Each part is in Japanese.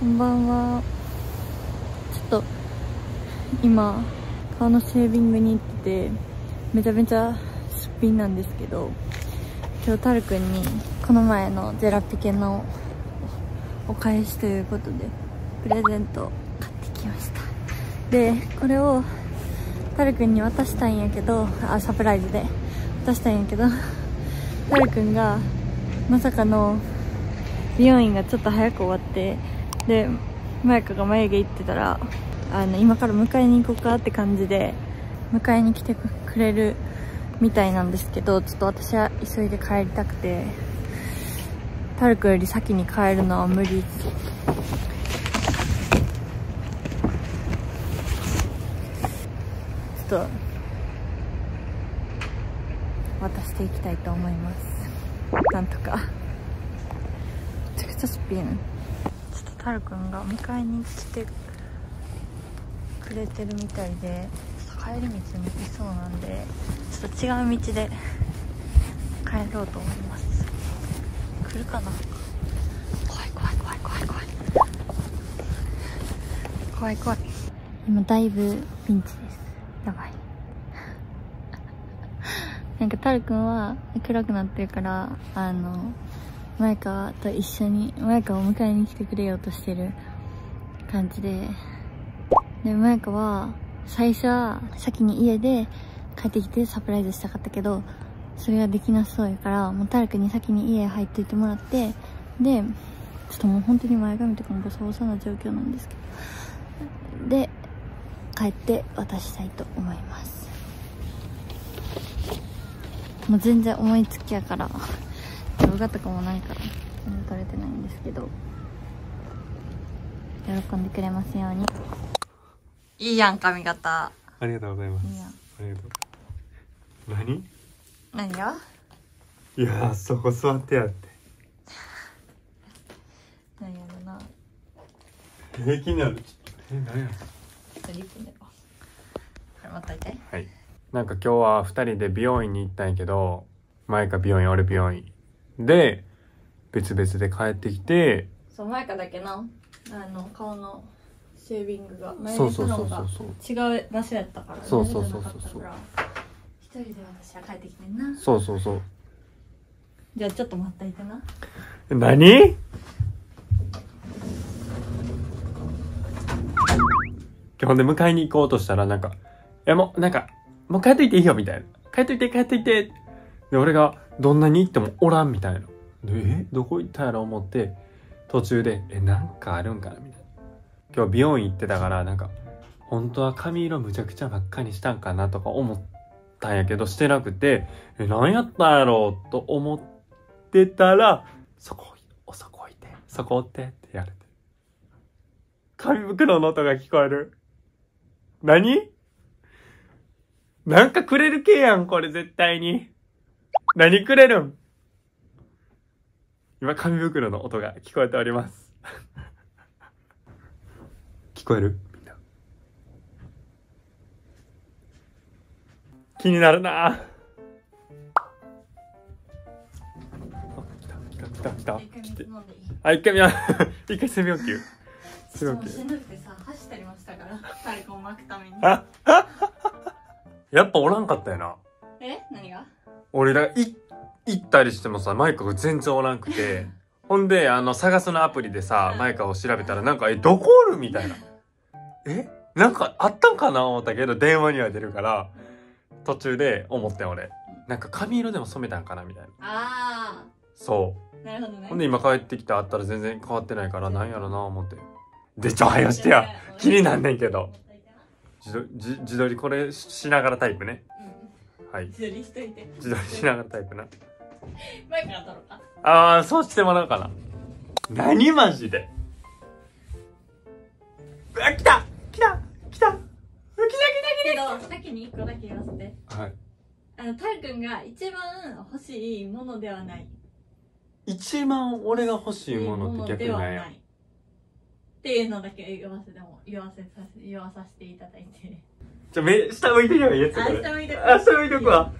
こんばんは。ちょっと今顔のシェービングに行っててめちゃめちゃすっぴんなんですけど今日タルくんにこの前のジェラピケのお返しということでプレゼント買ってきました。でこれをタルくんに渡したいんやけどあサプライズで。渡したいんやけどタルくんがまさかの美容院がちょっと早く終わってでマイカが眉毛行ってたらあの今から迎えに行こうかって感じで迎えに来てくれるみたいなんですけどちょっと私は急いで帰りたくてタルクより先に帰るのは無理。ちょっと渡していきたいと思います。なんとか。めちゃくちゃスピンタルくんが迎えに来てくれてるみたいで帰り道にいそうなんでちょっと違う道で 帰ろうと思います。来るかな？怖い怖い怖い怖い怖い。怖い怖い。今だいぶピンチです。やばい。なんかタルくんは暗くなってるからあのマイカと一緒にマイカを迎えに来てくれようとしてる感じで。でマイカは最初は先に家で帰ってきてサプライズしたかったけどそれができなそうやからもうタルくんに先に家入っていてもらってでちょっともう本当に前髪とかもボサボサな状況なんですけど。で帰って渡したいと思います。もう全然思いつきやから。画とかもないから撮れてないんですけど喜んでくれますように。いいやん髪型。ありがとうございます。いいやん。ありがとう。何？何が？いやーそこ座ってやって。何やろな。平気になる。え何や？リップでこれ持っといて。はい。なんか今日は二人で美容院に行ったんやけど前か美容院俺美容院で別々で帰ってきてそう前かだけな。あの顔のシェービングがそうそうそうそうそう。が違う場所やったからそうそうそうそう一人で私は帰ってきてんな。そうそうそう。じゃあちょっと待っといてな。何？ほんで迎えに行こうとしたらなんか、いやもうなんか、もう帰っといていいよみたいな。帰っといて帰っといて。で、俺がどんなに行ってもおらんみたいな。で、え？どこ行ったやろ思って、途中で、え、なんかあるんかなみたいな。今日美容院行ってたから、なんか、本当は髪色むちゃくちゃ真っ赤にしたんかなとか思ったんやけど、してなくて、え、何やったんやろうと思ってたら、そこ、おそこ置いて、そこ折ってってやれて。紙袋の音が聞こえる。何？なんかくれる系やん、これ絶対に。何くれるん？今、紙袋の音が聞こえております。聞こえる？みんな。気になるな。あ来た来た来た来た。あ一回見よう。一回セミオキューセミオもうキューしんどくてさ走ったりもしたからタルコを巻くために。あ。やっぱおらんかったよな。え？何が？俺らい行ったりしてもさマイカが全然おらんくて。ほんであの探すのアプリでさマイカを調べたらなんか「えどこおる?」みたいな。え？なんかあったんかな思ったけど電話には出るから途中で思ってん俺。なんか髪色でも染めたんかなみたいな。あそあなるほどね。うほんで今帰ってきて会ったら全然変わってないからなんやろな思って。でちょ早してや 気になんねんけど。自撮自自撮りこれしながらタイプねはい。自撮りしといて。自撮りしながらタイプな。前から撮ろうか。ああそうしてもらおうかな。何マジで。うわ来た。来た。来た。来た来たけど先に一個だけ言わせて。はい。あのタルくんが一番欲しいものではない。一番俺が欲しいものって逆にない。っていうのだけ言わせても言わせさせ言わさせていただいてじゃ目下向いてるよいいやつあ下向いてくあ下向いてくわ。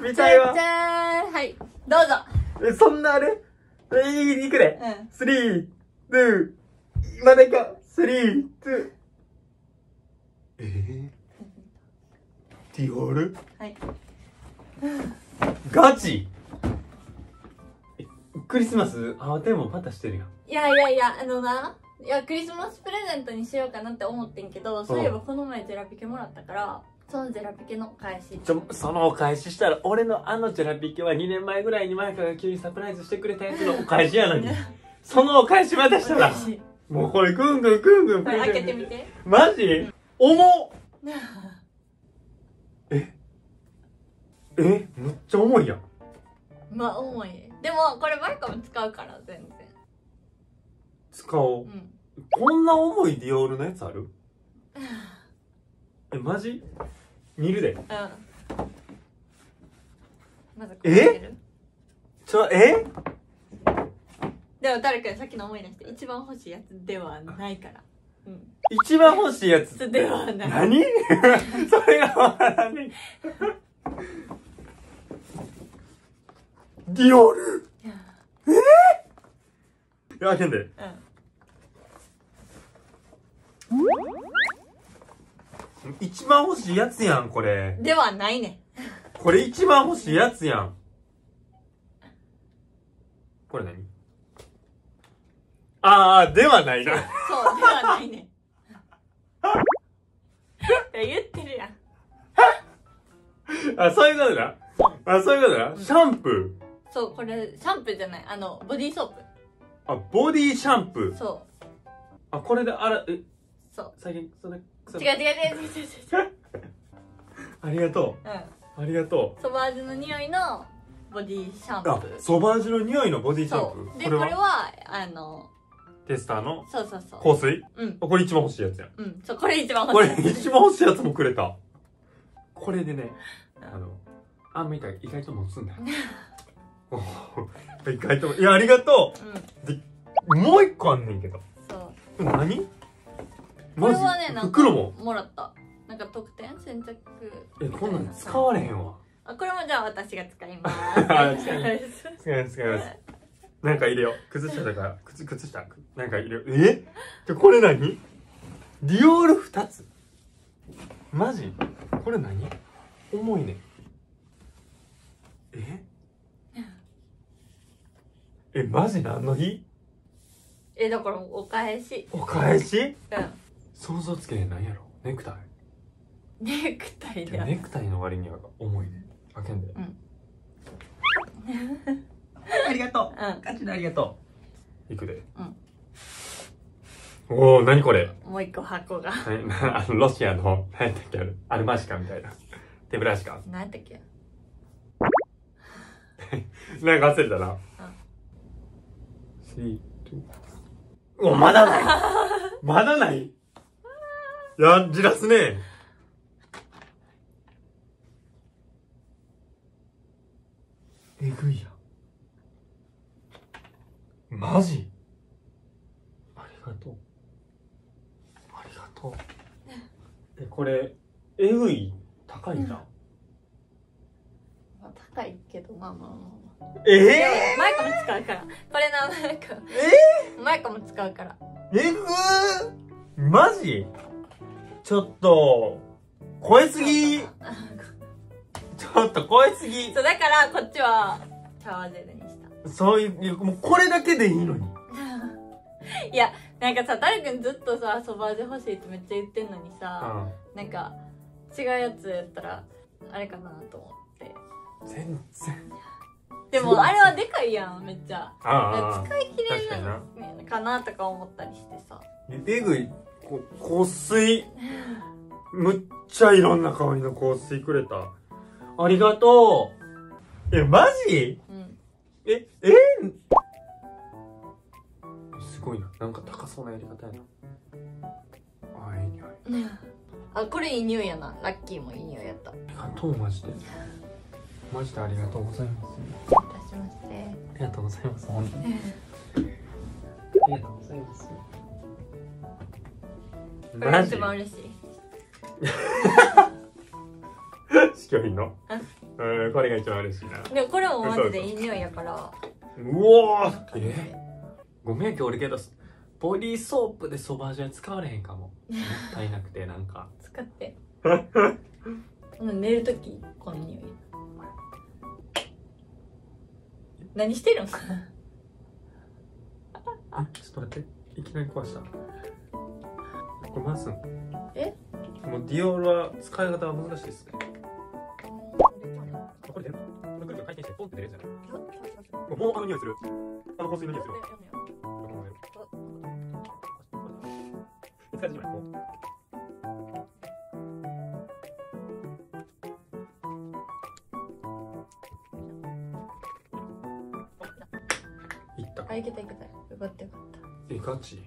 見たいわ。じゃーんはい。どうぞ。え、そんなあれ？え、いい、いくで。うん。 three, two、まだいか。スリー、ツー。えー、ディオールはい。ガチ？えクリスマスあ、でもパタしてるやん。いやいやいやあのないやクリスマスプレゼントにしようかなって思ってんけどそういえばこの前ジェラピケもらったからそのジェラピケのお返し。ちょ、そのお返ししたら、俺のあのジェラピケは2年前ぐらいにマイカが急にサプライズしてくれたやつのお返しやのに。そのお返しまたしたらもうこれぐんぐんぐんぐんこれ開けてみて。マジ？重っ。え？え？むっちゃ重いやん。まあ重い。でもこれマイカも使うから全然使おう。うん。こんな重いディオールのやつある？え、マジ？見るで。うん。まずこれ開ける？ちょ、え？でも誰かさっきの思い出して一番欲しいやつではないから。うん。一番欲しいやつ？ではない。何？それがわからない。ディオール。いやいや、開けんで。うん一番欲しいやつやん、これ。ではないねこれ一番欲しいやつやん。これ何？あー、ではないな。そうではないね言ってるやんあ、そういうことだ。あ、そういうことだ。シャンプそうこれシャンプーじゃないあのボディーソープー。あ、ボディシャンプー。そうあ、これで洗、え、そう。最近、それ、そ違うれ。違う違う違う。違う違うありがとう。ん。う。ありがとソバージュの匂いのボディシャンプう。あ、ーソバージュの匂いのボディシャンプー。そう。でこれは？あのテスターの？そうそうそう。香水？うん。あこれ一番欲しいやつやん。うん。そうこれ一番これ欲しい。一番欲しいやつもくれた。これでね、うん。あの、あんまいたら意外と持つんだ。よ。意外と、いや、ありがとう。ん。うもう一個あんねんけど。そう。これ何？これはねなんか袋も？もらった。なんか特典先着え、こんなん使われへんわ。あこれもじゃあ私が使いま あす使います。使います、使います。なんか入れよう。靴下だから、靴、靴下。なんか入れよう。え？で、これ何？ディオール二つ。マジ？これ何？重いね。え？え、マジ何の日？えだからお返し。お返し？うん想像つけへんなんやろ？ネクタイ？ネクタイではネクタイの割には重いね。開けんで。うん ありがとうんガチでありがとう。いくで。うんおお、何これ？もう一個箱がはいなあの、ロシアの、何やったっけ？ある、アルマシカみたいな。手ブラシか。何やったっけ？なんか忘れたな。 three, two。お、まだないまだない？や、じらすね。えぐいやん。マジ？ありがとう。ありがとう。え、これ、えぐい？高いじゃん。まあ高いけどまあまあまあまあ。えでもマイカも使うから。これなマイカえマイカも使うから。えぐー？マジ？ちょっと、超えすぎちょっと超えすぎそうだからこっちはシャワージェルにしたそういう、いやもうこれだけでいいのに。いやなんかさ誰くんずっとさソバージュ欲しいってめっちゃ言ってんのにうさ、ん。なんか違うやつやったらあれかなと思って全然。でもあれはでかいやんめっちゃああ。使い切れ確かにな。るかなとか思ったりしてさえぐい、こ香水。むっちゃいろんな香りの香水くれた。ありがとう。え、マジ？うんえ、え？すごいな。なんか高そうなやり方やな。あ、いい匂い。あこれいい匂いやなラッキーもいい匂いやったいありがとう、マジで。マジでありがとうございます。たしましてありがとうございます。本当に。ありがとうございます。これが一番嬉しい。試供品の。うん、これが一番嬉しいな。でもこれもマジでいい匂いやから。うおーえ。ごめん今日俺けどボディーソープでソバージュは使われへんかも。もったいなくてなんか。使って。寝るときこの匂い。何してるん？ちょっと待って。いきなり壊したこれ回すんえ？もうディオールは使い方は難しいですね。これ出るこれぐるぐる回転してポンって出るじゃない？もうあの匂いするあの香水の匂いするあいけたいけたよかったよかったえガチ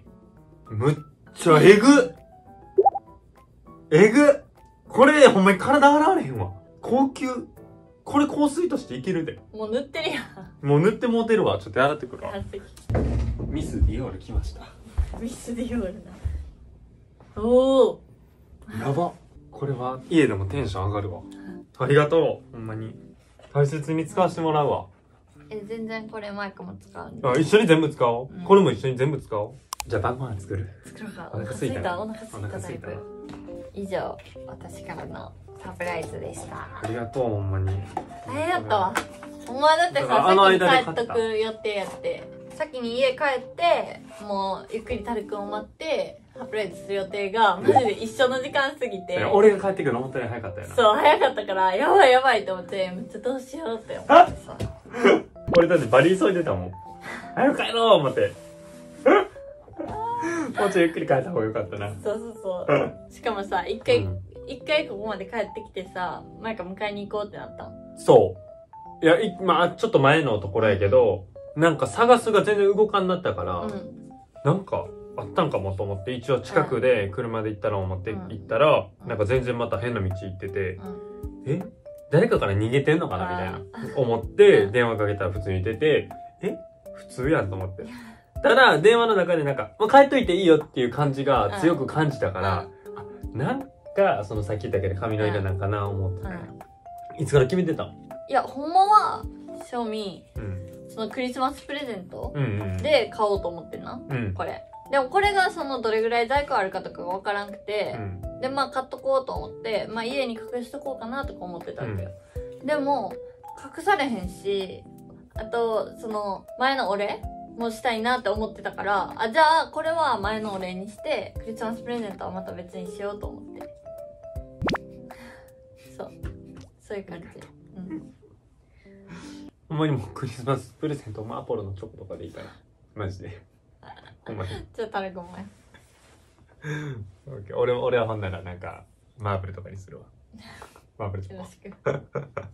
むっちゃえぐ。えぐ。これほんまに体洗われへんわ。高級。これ香水としていけるで。もう塗ってるやん。もう塗ってもうてるわ。ちょっと洗ってくるわ。ミスディオール来ました。ミスディオールな。おおやば。これは家でもテンション上がるわ。ありがとう。ほんまに。大切に使わせてもらうわ。え全然これマイクも使うんであ一緒に全部使おう、うん。これも一緒に全部使おうじゃあ晩ご飯作る？作ろうか。お腹すいた？お腹すいた。すいた？以上私からのサプライズでした。ありがとうほんまに。大変だったわ。お前だってさった。帰っとく予定やって。先に家帰ってもうゆっくりタルくんを待ってサプライズする予定がマジで一緒の時間過ぎて。俺が帰ってくるの思ったより早かったよな。そう早かったからやばいやばいと思ってめっちゃどうしようって思ってさ。俺だってバリ急いでたもん。早く帰ろう思ってもうちょいゆっくり帰った方がよかったな。そうそうそう。しかもさ一回、うん。一回ここまで帰ってきてさ前から迎えに行こうってなったの？そう。いやいまあちょっと前のところやけどなんか探すが全然動かんなったから、うん。なんかあったんかもと思って一応近くで車で行ったら思ってうん。行ったら、うんなんか全然また変な道行ってて、うん。え？誰かから逃げてんのかなみたいな。あ思ってうん。電話かけたら普通に出てえ？普通やんと思ってただ電話の中でなんか「もう帰っといていいよ」っていう感じが強く感じたから、あなんかそのさっき言ったけど髪の色なんかな思ってたん。や、いつから決めてたんいやほんまは正味うん。そのクリスマスプレゼントうんうんで買おうと思ってんなうん。これ。でもこれがそのどれぐらい在庫あるかとかが分からんくてう、ん。でまあ買っとこうと思って、まあ、家に隠しとこうかなとか思ってたわけよ、でも隠されへんしあとその前のお礼もしたいなって思ってたからあじゃあこれは前のお礼にしてクリスマスプレゼントはまた別にしようと思って。そう。そういう感じ。うん。ほんまにもうクリスマスプレゼントもアポロのチョコとかでいいからマジで。ほんまに。ちょっと食べごめん。俺俺はほんならなんかマーブルとかにするわ。マーブルチョコ。よろしく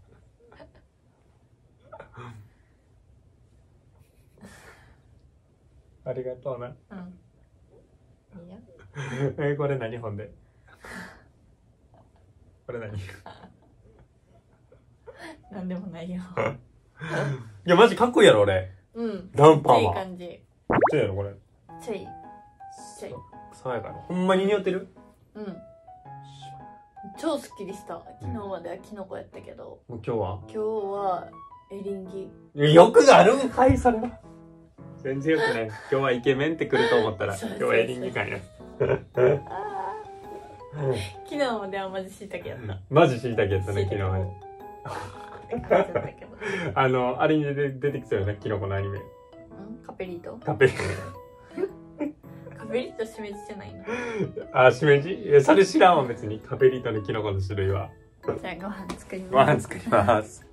ありがとうな。うん。いいよ。えこれ何ほんで？これ何？いなんでもないよ。やマジかっこいいやろ俺。うん。ダウンパーいいマめっ感じ。ちゃいいやろこれ。ちょい。ちょい。爽やかな。ほんまに似合ってる？うん。超スッキリした。昨日まではキノコやったけど。もう今日は？今日はエリンギ。欲があるん？かいそれは全然よくない。今日はイケメンってくると思ったら今日はエリンギ感や。昨日まではマジしいたけやった。マジ知りたいやつね昨日はね。あのあれに出てきそうよねキノコのアニメ。うん？カペリート？カペ カペリートしめじじゃないの？あしめじ？いやそれ知らんわ別に。カペリートのキノコの種類は。じゃあご飯作りごます。飯作ります